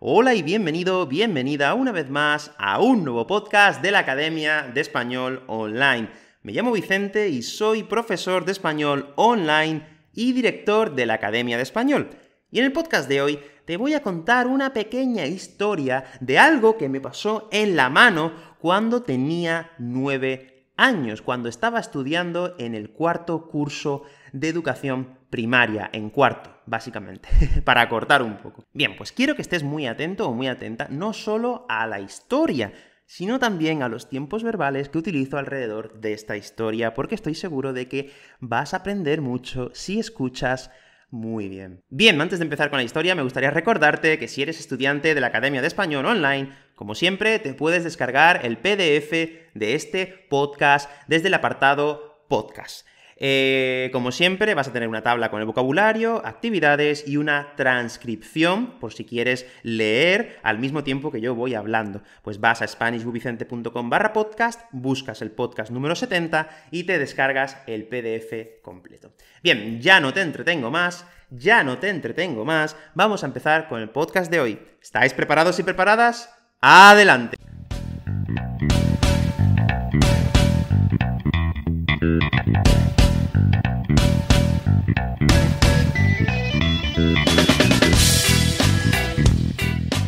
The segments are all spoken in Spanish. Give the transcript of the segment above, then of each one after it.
Hola y bienvenido, bienvenida una vez más a un nuevo podcast de la Academia de Español Online. Me llamo Vicente y soy profesor de español online y director de la Academia de Español. Y en el podcast de hoy te voy a contar una pequeña historia de algo que me pasó en la mano cuando tenía nueve años, cuando estaba estudiando en el cuarto curso de educación primaria, en cuarto, básicamente, para cortar un poco. Bien, pues quiero que estés muy atento o muy atenta no solo a la historia, sino también a los tiempos verbales que utilizo alrededor de esta historia, porque estoy seguro de que vas a aprender mucho si escuchas muy bien. Bien, antes de empezar con la historia, me gustaría recordarte que si eres estudiante de la Academia de Español Online, como siempre, te puedes descargar el PDF de este podcast desde el apartado podcast. Eh, como siempre, vas a tener una tabla con el vocabulario, actividades y una transcripción por si quieres leer al mismo tiempo que yo voy hablando. Pues vas a spanishbubicente.com barra podcast, buscas el podcast número 70 y te descargas el PDF completo. Bien, ya no te entretengo más, ya no te entretengo más, vamos a empezar con el podcast de hoy. ¿Estáis preparados y preparadas? ¡Adelante!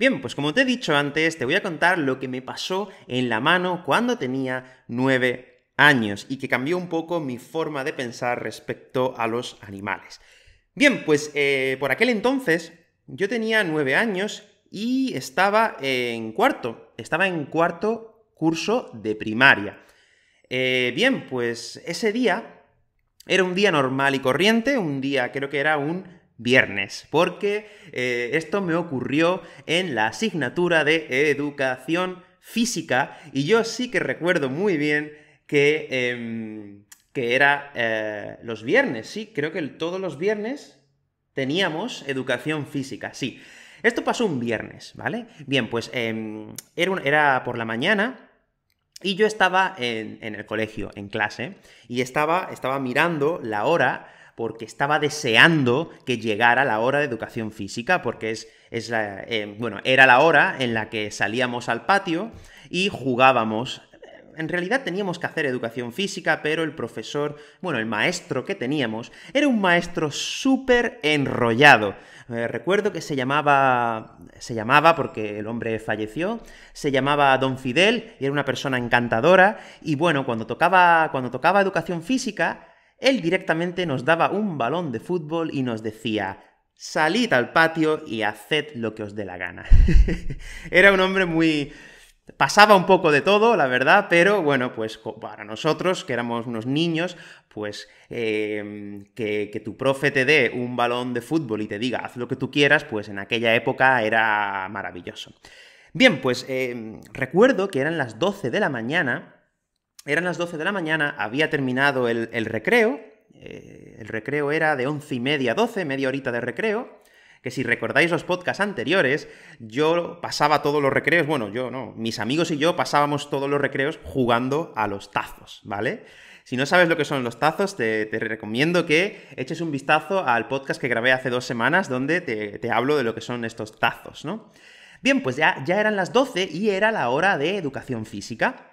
Bien, pues como te he dicho antes, te voy a contar lo que me pasó en la mano cuando tenía nueve años y que cambió un poco mi forma de pensar respecto a los animales. Bien, pues eh, por aquel entonces yo tenía nueve años y estaba en cuarto, estaba en cuarto curso de primaria. Eh, bien, pues ese día era un día normal y corriente, un día creo que era un viernes, porque eh, esto me ocurrió en la asignatura de educación física y yo sí que recuerdo muy bien que, em, que era eh, los viernes, sí, creo que todos los viernes teníamos educación física, sí. Esto pasó un viernes, ¿vale? Bien, pues em, era, por la mañana, y yo estaba en, en, el colegio, en clase, y estaba, estaba mirando la hora porque estaba deseando que llegara la hora de educación física, porque es, es la, eh, bueno, era la hora en la que salíamos al patio y jugábamos en realidad teníamos que hacer educación física, pero el profesor, bueno, el maestro que teníamos, era un maestro súper enrollado. Eh, recuerdo que se llamaba, se llamaba, porque el hombre falleció, se llamaba Don Fidel, y era una persona encantadora, y bueno, cuando tocaba, cuando tocaba educación física, él directamente nos daba un balón de fútbol y nos decía, salid al patio y haced lo que os dé la gana. Era un hombre muy... Pasaba un poco de todo, la verdad, pero bueno, pues para nosotros, que éramos unos niños, pues em, que, tu profe te dé un balón de fútbol y te diga haz lo que tú quieras, pues en aquella época era maravilloso. Bien, pues em, recuerdo que eran las 12 de la mañana eran las 12 de la mañana, había terminado el, recreo, eh, el recreo era de 11 y media a 12, media horita de recreo, que si recordáis los podcasts anteriores, yo pasaba todos los recreos, bueno, yo no, mis amigos y yo pasábamos todos los recreos jugando a los tazos, ¿vale? Si no sabes lo que son los tazos, te, recomiendo que eches un vistazo al podcast que grabé hace dos semanas donde te, te hablo de lo que son estos tazos, ¿no? Bien, pues ya, ya eran las 12 y era la hora de educación física.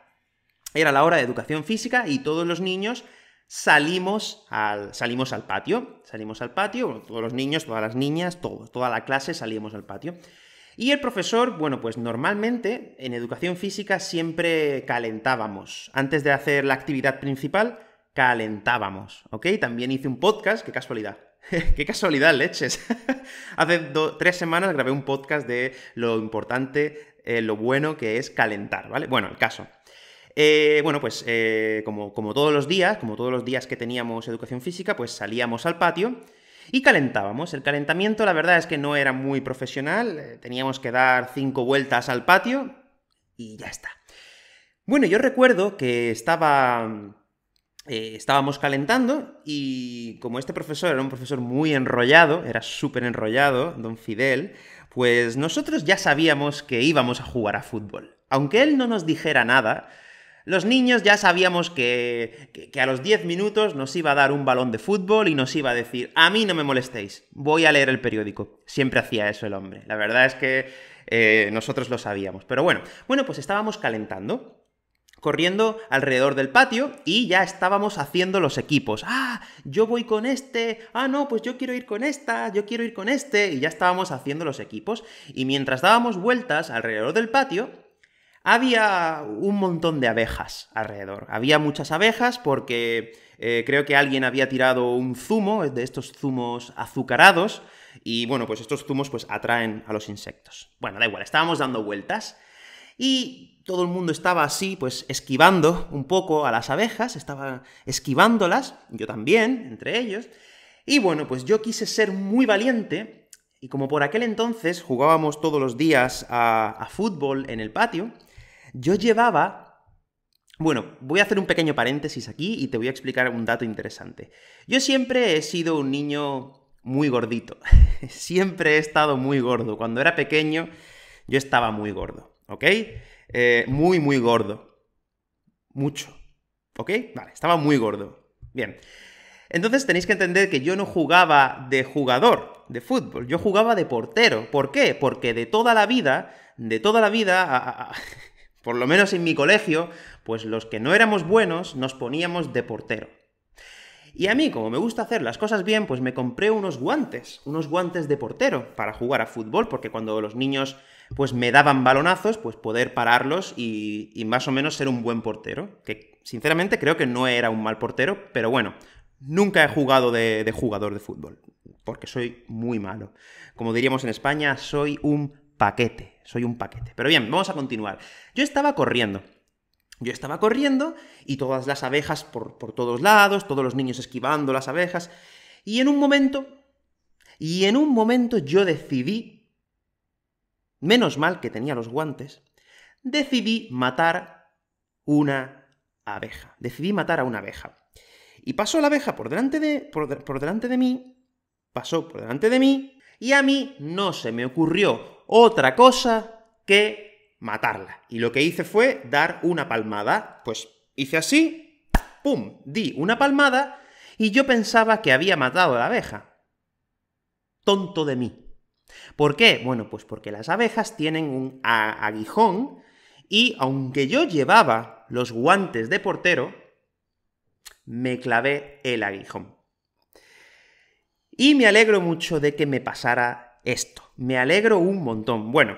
Era la hora de educación física y todos los niños salimos al, salimos al patio. Salimos al patio, todos los niños, todas las niñas, toda la clase salíamos al patio. Y el profesor, bueno, pues normalmente en educación física siempre calentábamos. Antes de hacer la actividad principal, calentábamos, ¿ok? También hice un podcast, qué casualidad. qué casualidad, leches. Hace tres semanas grabé un podcast de lo importante, eh, lo bueno que es calentar, ¿vale? Bueno, el caso. Eh, bueno, pues eh, como, como todos los días, como todos los días que teníamos educación física, pues salíamos al patio y calentábamos. El calentamiento, la verdad es que no era muy profesional, eh, teníamos que dar cinco vueltas al patio y ya está. Bueno, yo recuerdo que estaba... estábamos calentando y como este profesor era un profesor muy enrollado, era súper enrollado, don Fidel, pues nosotros ya sabíamos que íbamos a jugar a fútbol. Aunque él no nos dijera nada, los niños ya sabíamos que, a los 10 minutos nos iba a dar un balón de fútbol y nos iba a decir, a mí no me molestéis, voy a leer el periódico. Siempre hacía eso el hombre. La verdad es que eh, nosotros lo sabíamos. Pero bueno, bueno, pues estábamos calentando corriendo alrededor del patio y ya estábamos haciendo los equipos. Ah, yo voy con este, ah, no, pues yo quiero ir con esta, yo quiero ir con este, y ya estábamos haciendo los equipos. Y mientras dábamos vueltas alrededor del patio, había un montón de abejas alrededor. Había muchas abejas porque eh, creo que alguien había tirado un zumo, de estos zumos azucarados, y bueno, pues estos zumos pues atraen a los insectos. Bueno, da igual, estábamos dando vueltas y todo el mundo estaba así, pues esquivando un poco a las abejas, estaba esquivándolas, yo también, entre ellos. Y bueno, pues yo quise ser muy valiente, y como por aquel entonces jugábamos todos los días a, fútbol en el patio, yo llevaba bueno, voy a hacer un pequeño paréntesis aquí y te voy a explicar un dato interesante. Yo siempre he sido un niño muy gordito. siempre he estado muy gordo. Cuando era pequeño, yo estaba muy gordo. ¿ok? Eh, muy, muy gordo. Mucho. ¿Ok? Vale, estaba muy gordo. Bien. Entonces tenéis que entender que yo no jugaba de jugador de fútbol, yo jugaba de portero. ¿Por qué? Porque de toda la vida, de toda la vida, por lo menos en mi colegio, pues los que no éramos buenos nos poníamos de portero. Y a mí, como me gusta hacer las cosas bien, pues me compré unos guantes, unos guantes de portero para jugar a fútbol, porque cuando los niños pues me daban balonazos, pues poder pararlos y, más o menos ser un buen portero. Que sinceramente creo que no era un mal portero, pero bueno, nunca he jugado de, de jugador de fútbol, porque soy muy malo. Como diríamos en España, soy un paquete, soy un paquete. Pero bien, vamos a continuar. Yo estaba corriendo. Yo estaba corriendo y todas las abejas por, por, todos lados, todos los niños esquivando las abejas, y en un momento, y en un momento yo decidí menos mal que tenía los guantes, decidí matar una abeja. Decidí matar a una abeja. Y pasó la abeja por delante de, por, delante de mí, pasó por delante de mí, y a mí no se me ocurrió otra cosa que matarla. Y lo que hice fue dar una palmada. Pues hice así, ¡pum! Di una palmada y yo pensaba que había matado a la abeja. Tonto de mí. ¿Por qué? Bueno, pues porque las abejas tienen un aguijón y aunque yo llevaba los guantes de portero, me clavé el aguijón. Y me alegro mucho de que me pasara esto. Me alegro un montón. Bueno,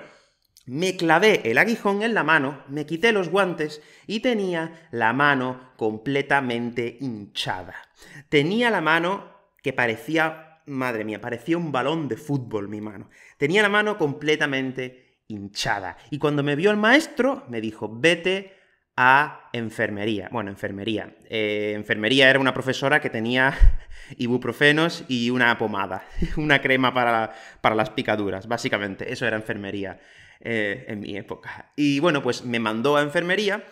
me clavé el aguijón en la mano, me quité los guantes y tenía la mano completamente hinchada. Tenía la mano que parecía madre mía, parecía un balón de fútbol mi mano. Tenía la mano completamente hinchada. Y cuando me vio el maestro, me dijo, vete a enfermería. Bueno, enfermería. Eh, enfermería era una profesora que tenía ibuprofenos y una pomada, una crema para, para, las picaduras, básicamente. Eso era enfermería eh, en mi época. Y bueno, pues me mandó a enfermería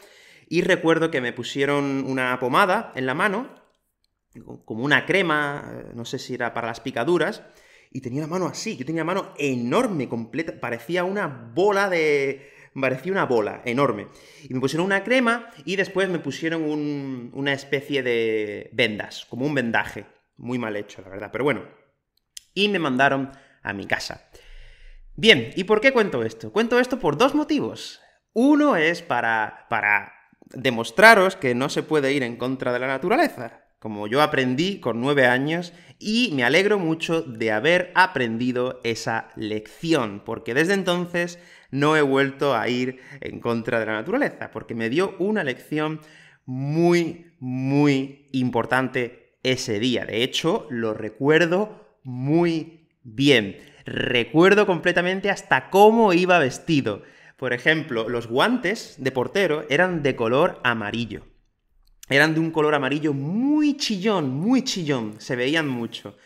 y recuerdo que me pusieron una pomada en la mano como una crema, eh, no sé si era para las picaduras, y tenía la mano así, yo tenía la mano enorme, completa, parecía una bola de... parecía una bola enorme. Y me pusieron una crema y después me pusieron una especie de vendas, como un vendaje. Muy mal hecho, la verdad, pero bueno. Y me mandaron a mi casa. Bien, ¿y por qué cuento esto? Cuento esto por dos motivos. Uno es para, para demostraros que no se puede ir en contra de la naturaleza como yo aprendí con nueve años y me alegro mucho de haber aprendido esa lección, porque desde entonces no he vuelto a ir en contra de la naturaleza, porque me dio una lección muy, muy importante ese día. De hecho, lo recuerdo muy bien. Recuerdo completamente hasta cómo iba vestido. Por ejemplo, los guantes de portero eran de color amarillo eran de un color amarillo muy chillón, muy chillón, se veían mucho.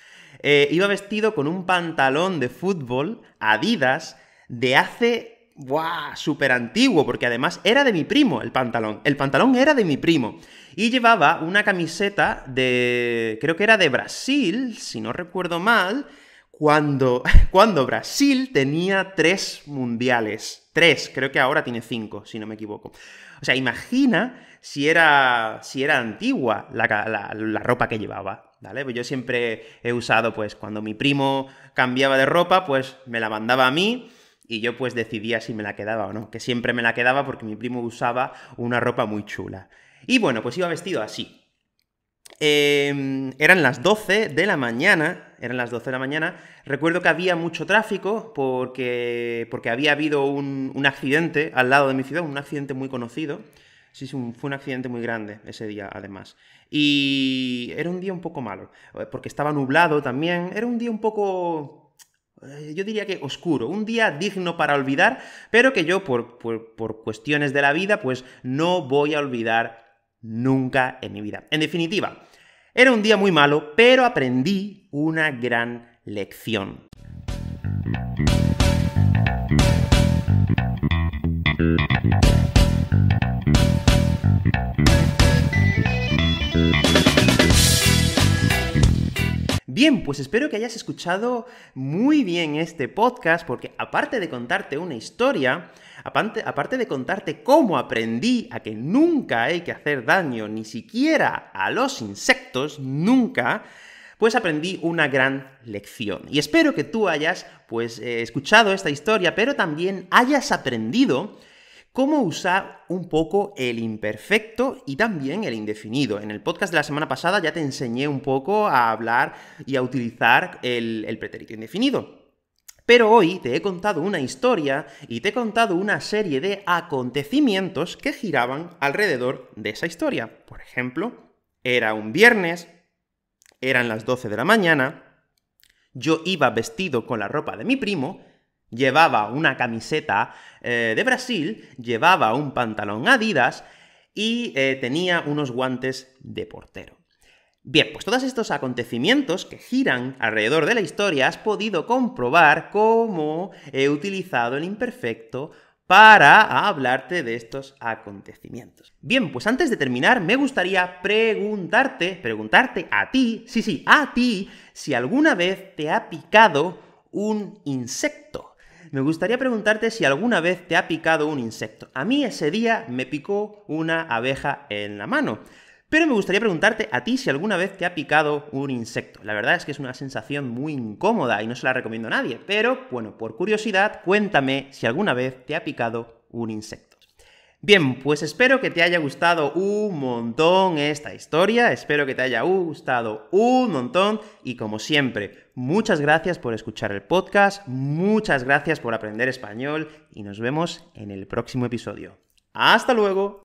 Eh, iba vestido con un pantalón de fútbol Adidas de hace... ¡Buah! Súper antiguo, porque además era de mi primo el pantalón. El pantalón era de mi primo. Y llevaba una camiseta de... creo que era de Brasil, si no recuerdo mal, cuando, cuando Brasil tenía tres mundiales. Tres, creo que ahora tiene cinco, si no me equivoco. O sea, imagina si era, si era antigua la, ropa que llevaba, ¿vale? Pues yo siempre he usado, pues, cuando mi primo cambiaba de ropa, pues me la mandaba a mí y yo pues decidía si me la quedaba o no, que siempre me la quedaba porque mi primo usaba una ropa muy chula. Y bueno, pues iba vestido así. Em, eran las 12 de la mañana, eran las 12 de la mañana, recuerdo que había mucho tráfico porque, porque había habido un, un accidente al lado de mi ciudad, un accidente muy conocido, Sí, fue un accidente muy grande ese día, además. Y era un día un poco malo, porque estaba nublado también, era un día un poco yo diría que oscuro, un día digno para olvidar, pero que yo por, por, cuestiones de la vida, pues no voy a olvidar nunca en mi vida. En definitiva, era un día muy malo, pero aprendí una gran lección. Bien, pues espero que hayas escuchado muy bien este podcast, porque aparte de contarte una historia, aparte, aparte, de contarte cómo aprendí a que nunca hay que hacer daño ni siquiera a los insectos, nunca, pues aprendí una gran lección. Y espero que tú hayas, pues, eh, escuchado esta historia, pero también hayas aprendido cómo usar un poco el imperfecto y también el indefinido. En el podcast de la semana pasada ya te enseñé un poco a hablar y a utilizar el, pretérito indefinido. Pero hoy te he contado una historia y te he contado una serie de acontecimientos que giraban alrededor de esa historia. Por ejemplo, era un viernes, eran las 12 de la mañana, yo iba vestido con la ropa de mi primo, llevaba una camiseta eh, de Brasil, llevaba un pantalón Adidas y eh, tenía unos guantes de portero. Bien, pues todos estos acontecimientos que giran alrededor de la historia has podido comprobar cómo he utilizado el imperfecto para hablarte de estos acontecimientos. Bien, pues antes de terminar, me gustaría preguntarte, preguntarte a ti, sí, sí, a ti, si alguna vez te ha picado un insecto me gustaría preguntarte si alguna vez te ha picado un insecto. A mí ese día me picó una abeja en la mano. Pero me gustaría preguntarte a ti si alguna vez te ha picado un insecto. La verdad es que es una sensación muy incómoda y no se la recomiendo a nadie. Pero, bueno, por curiosidad, cuéntame si alguna vez te ha picado un insecto. Bien, pues espero que te haya gustado un montón esta historia, espero que te haya gustado un montón y como siempre, muchas gracias por escuchar el podcast, muchas gracias por aprender español y nos vemos en el próximo episodio. ¡Hasta luego!